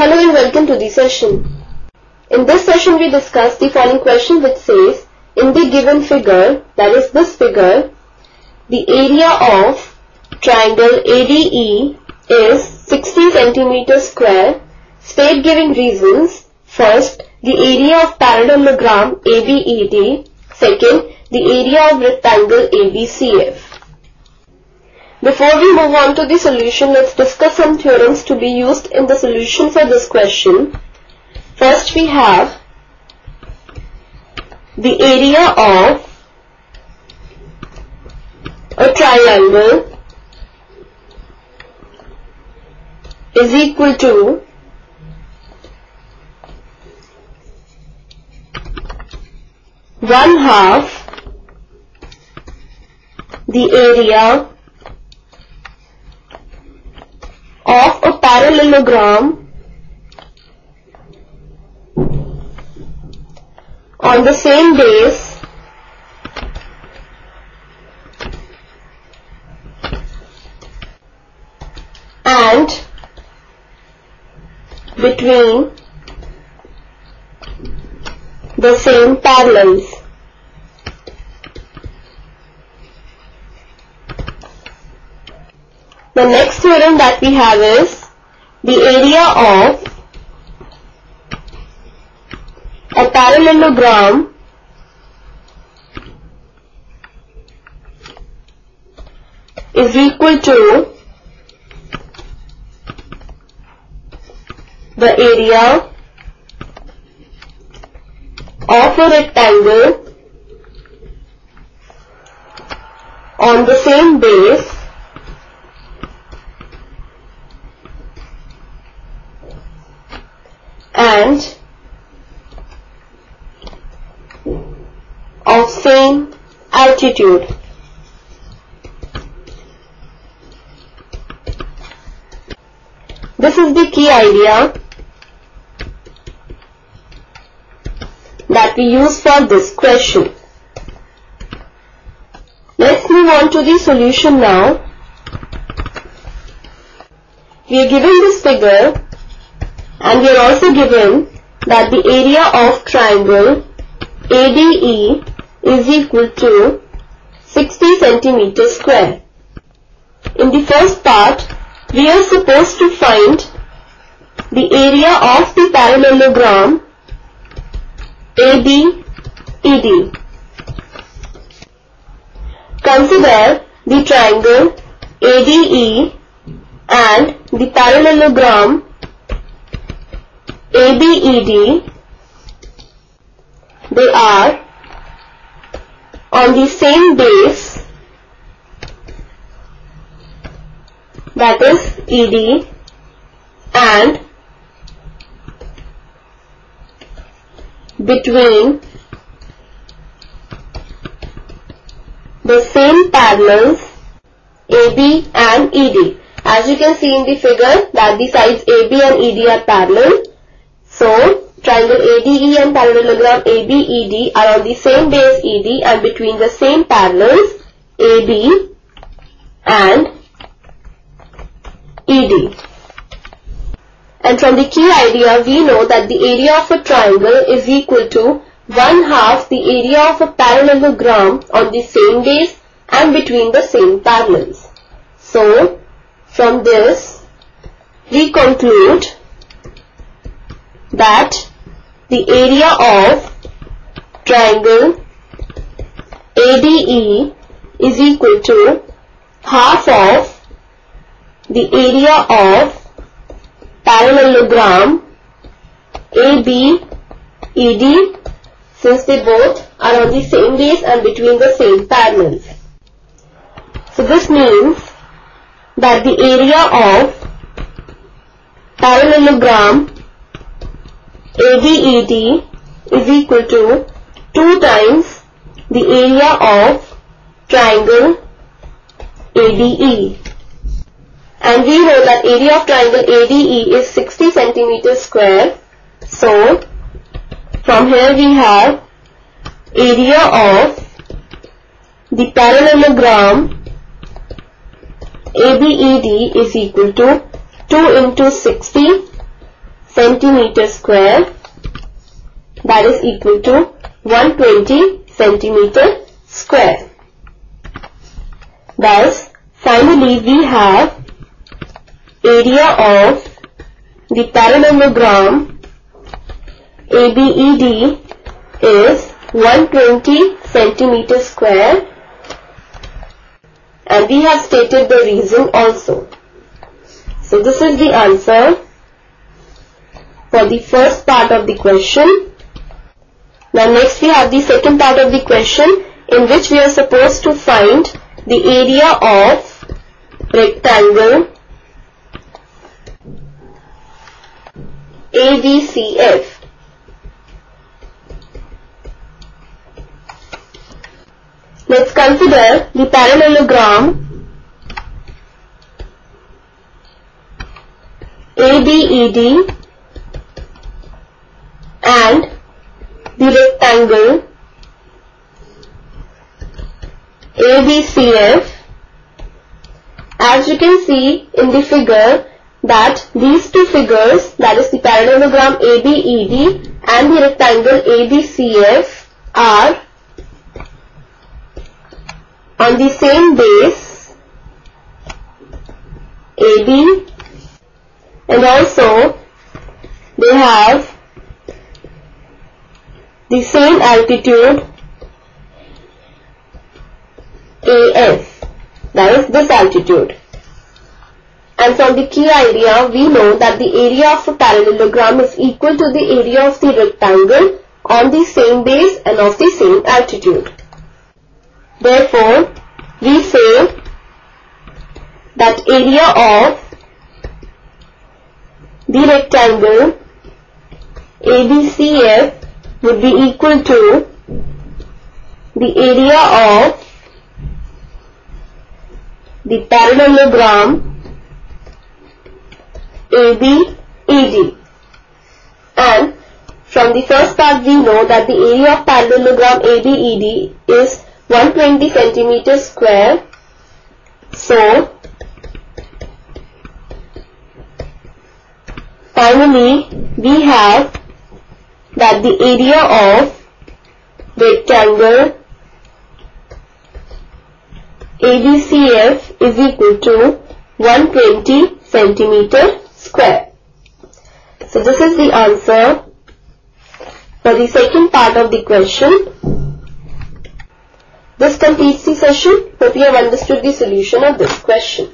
Hello and welcome to the session. In this session we discuss the following question which says, in the given figure, that is this figure, the area of triangle ADE is 60 centimeters square. State giving reasons. First, the area of parallelogram ABED. Second, the area of rectangle ABCF. Before we move on to the solution, let's discuss some theorems to be used in the solution for this question. First we have the area of a triangle is equal to one half the area of a parallelogram on the same base and between the same parallels. The next theorem that we have is the area of a parallelogram is equal to the area of a rectangle on the same base and of same altitude. This is the key idea that we use for this question. Let's move on to the solution now. We are given this figure and we are also given that the area of triangle ADE is equal to 60 centimeters square. In the first part, we are supposed to find the area of the parallelogram ABED. Consider the triangle ADE and the parallelogram ABED. They are on the same base that is ED and between the same parallels AB and ED. As you can see in the figure that the sides AB and ED are parallel. So, triangle ADE and parallelogram ABED are on the same base ED and between the same parallels AB and ED. And from the key idea, we know that the area of a triangle is equal to one half the area of a parallelogram on the same base and between the same parallels. So, from this, we conclude that the area of triangle ADE is equal to half of the area of parallelogram ABED since they both are on the same base and between the same parallels. So this means that the area of parallelogram ABED is equal to 2 times the area of triangle ADE. And we know that area of triangle ADE is 60 centimeters square. So, from here we have area of the parallelogram ABED is equal to 2 into 60 centimeter square that is equal to 120 centimeter square. Thus, finally we have area of the parallelogram ABED is 120 centimeter square and we have stated the reason also. So this is the answer for the first part of the question. Now next we have the second part of the question in which we are supposed to find the area of rectangle ABCF. Let's consider the parallelogram ABED and the rectangle ABCF as you can see in the figure that these two figures that is the parallelogram ABED and the rectangle ABCF are on the same base AB and also they have the same altitude AF that is this altitude and from the key idea we know that the area of a parallelogram is equal to the area of the rectangle on the same base and of the same altitude. Therefore, we say that area of the rectangle ABCF would be equal to the area of the parallelogram ABED and from the first part we know that the area of parallelogram ABED is 120 centimeter square. So finally we have that the area of rectangle ABCF is equal to 120 centimeter square. So this is the answer for the second part of the question. This completes the session. Hope you have understood the solution of this question.